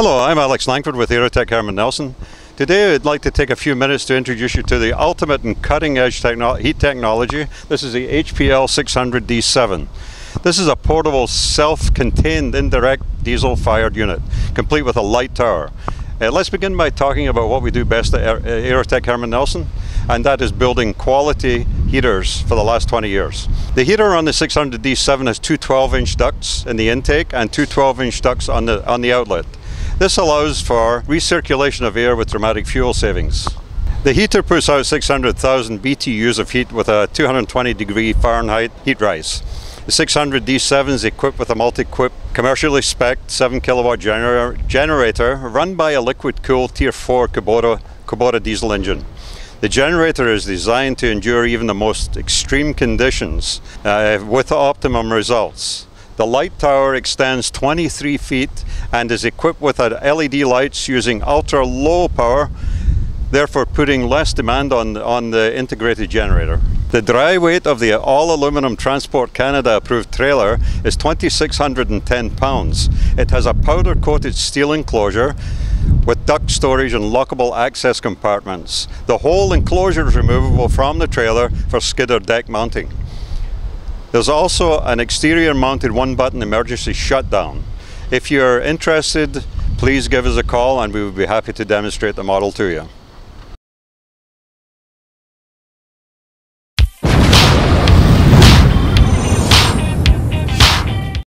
Hello, I'm Alex Langford with Aerotech Herman Nelson. Today I'd like to take a few minutes to introduce you to the ultimate and cutting edge heat technology. This is the HPL 600D7. This is a portable self-contained indirect diesel fired unit, complete with a light tower. Uh, let's begin by talking about what we do best at Aerotech Herman Nelson, and that is building quality heaters for the last 20 years. The heater on the 600D7 has two 12-inch ducts in the intake and two 12-inch ducts on the, on the outlet. This allows for recirculation of air with dramatic fuel savings. The heater puts out 600,000 BTUs of heat with a 220 degree Fahrenheit heat rise. The 600 D7 is equipped with a multi-quip commercially spec 7 kilowatt gener generator run by a liquid cooled Tier 4 Kubota, Kubota diesel engine. The generator is designed to endure even the most extreme conditions uh, with optimum results. The light tower extends 23 feet and is equipped with LED lights using ultra low power, therefore putting less demand on, on the integrated generator. The dry weight of the all aluminum Transport Canada approved trailer is 2,610 pounds. It has a powder coated steel enclosure with duct storage and lockable access compartments. The whole enclosure is removable from the trailer for skid or deck mounting. There's also an exterior mounted one button emergency shutdown. If you're interested, please give us a call and we would be happy to demonstrate the model to you.